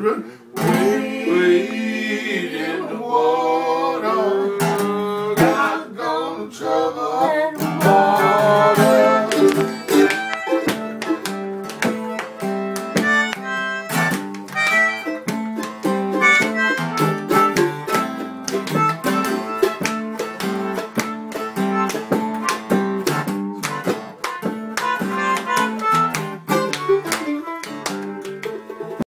children wait, in the walk.